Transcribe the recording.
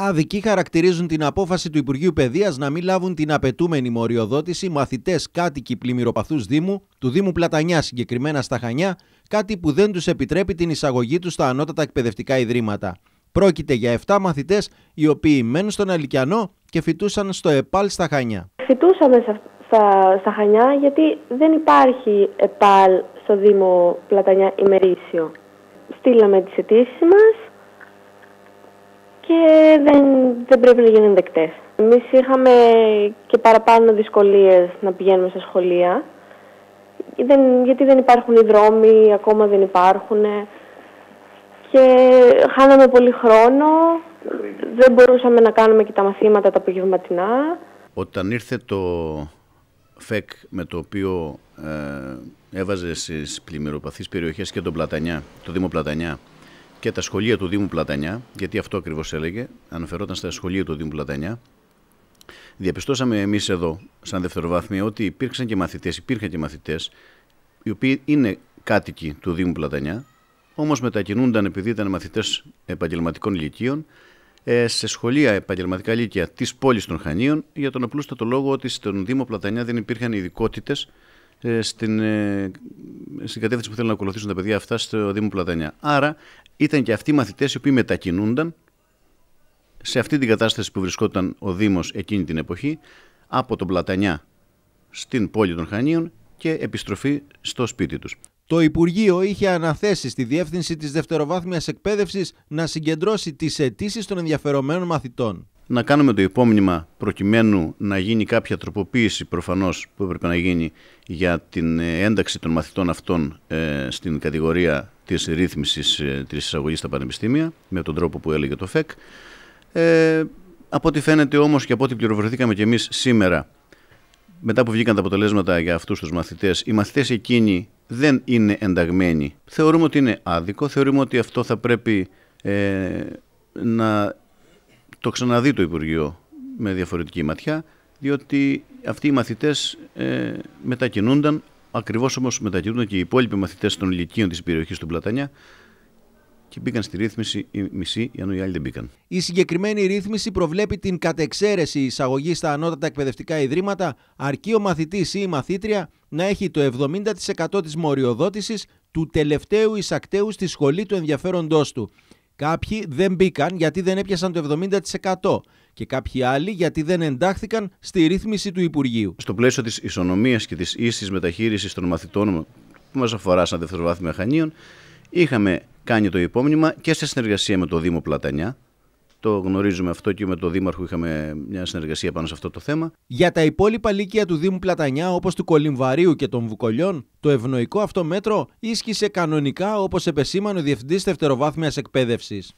Άδικοι χαρακτηρίζουν την απόφαση του Υπουργείου Παιδείας να μην λάβουν την απαιτούμενη μοριοδότηση μαθητές κάτοικοι πλημμυροπαθούς Δήμου, του Δήμου Πλατανιά συγκεκριμένα στα Χανιά, κάτι που δεν τους επιτρέπει την εισαγωγή τους στα ανώτατα εκπαιδευτικά ιδρύματα. Πρόκειται για 7 μαθητές οι οποίοι μένουν στον Αλικιανό και φοιτούσαν στο ΕΠΑΛ στα Χανιά. Φοιτούσαμε στα, στα Χανιά γιατί δεν υπάρχει ΕΠΑΛ στο Δήμο Πλατανιά ημερήσιο. Στείλαμε τις αιτήσεις μας και δεν, δεν πρέπει να γίνουν δεκτές. Εμείς είχαμε και παραπάνω δυσκολίες να πηγαίνουμε στα σχολεία δεν, γιατί δεν υπάρχουν οι δρόμοι, ακόμα δεν υπάρχουν και χάναμε πολύ χρόνο, δεν μπορούσαμε να κάνουμε και τα μαθήματα τα απογευματινά. Όταν ήρθε το ΦΕΚ με το οποίο ε, έβαζε στις πλημμυροπαθείς περιοχές και τον Πλατανιά, το Δήμο Πλατανιά και τα σχολεία του Δήμου Πλατανιά, γιατί αυτό ακριβώς έλεγε, αναφερόταν στα σχολεία του Δήμου Πλατανιά, διαπιστώσαμε εμείς εδώ, σαν δευτεροβάθμια, ότι υπήρξαν και μαθητές, υπήρχαν και μαθητές, οι οποίοι είναι κάτοικοι του Δήμου Πλατανιά, όμως μετακινούνταν επειδή ήταν μαθητές επαγγελματικών ηλικίων ε, σε σχολεία επαγγελματικά λύκεια της πόλης των Χανίων για τον απλούστατο λόγο ότι στον Δήμο Πλατανιά δεν υπήρχαν ειδικότητες ε, στην, ε, στην κατεύθυνση που θέλουν να ακολουθήσουν τα παιδιά αυτά στο Δήμο Πλατανιά. Άρα ήταν και αυτοί οι μαθητές οι οποίοι μετακινούνταν σε αυτή την κατάσταση που βρισκόταν ο Δήμος εκείνη την εποχή από τον Πλατανιά στην πόλη των Χανίων και επιστροφή στο σπίτι τους. Το Υπουργείο είχε αναθέσει στη Διεύθυνση της Δευτεροβάθμιας Εκπαίδευσης να συγκεντρώσει τις αιτήσεις των ενδιαφερομένων μαθητών. Να κάνουμε το υπόμνημα προκειμένου να γίνει κάποια τροποποίηση προφανώς που έπρεπε να γίνει για την ε, ένταξη των μαθητών αυτών ε, στην κατηγορία της ρύθμισης ε, της εισαγωγής στα πανεπιστήμια με τον τρόπο που έλεγε το ΦΕΚ. Ε, από ό,τι φαίνεται όμως και από ό,τι πληροφορηθήκαμε και εμείς σήμερα μετά που βγήκαν τα αποτελέσματα για αυτούς τους μαθητές, οι μαθητές εκείνοι δεν είναι ενταγμένοι. Θεωρούμε ότι είναι άδικο, θεωρούμε ότι αυτό θα πρέπει ε, να το ξαναδεί το Υπουργείο με διαφορετική ματιά, διότι αυτοί οι μαθητές ε, μετακινούνταν, ακριβώς όμως μετακινούνταν και οι υπόλοιποι μαθητές των ηλικίων της περιοχής του Πλατανιά, και μπήκαν στη ρύθμιση οι μισοί, ενώ οι άλλοι δεν μπήκαν. Η συγκεκριμένη ρύθμιση προβλέπει την κατεξαίρεση εισαγωγή στα ανώτατα εκπαιδευτικά ιδρύματα, αρκεί ο μαθητής ή η μαθήτρια να έχει το 70% της μοριοδότησης του τελευταίου εισακτέου στη σχολή του ενδιαφέροντός του. Κάποιοι δεν μπήκαν γιατί δεν έπιασαν το 70% και κάποιοι άλλοι γιατί δεν εντάχθηκαν στη ρύθμιση του Υπουργείου. Στο πλαίσιο της ισονομίας και της ίσης μεταχείρισης των μαθητών που μας αφορά σαν δευτεροβάθμια Χανίων, είχαμε κάνει το υπόμνημα και σε συνεργασία με το Δήμο Πλατανιά. Το γνωρίζουμε αυτό και με το Δήμαρχο είχαμε μια συνεργασία πάνω σε αυτό το θέμα. Για τα υπόλοιπα λύκεια του Δήμου Πλατανιά, όπως του Κολυμβαρίου και των Βουκολιών, το ευνοϊκό αυτό μέτρο ίσχυσε κανονικά όπως επεσήμανε ο Διευθυντής Δευτεροβάθμιας Εκπαίδευσης.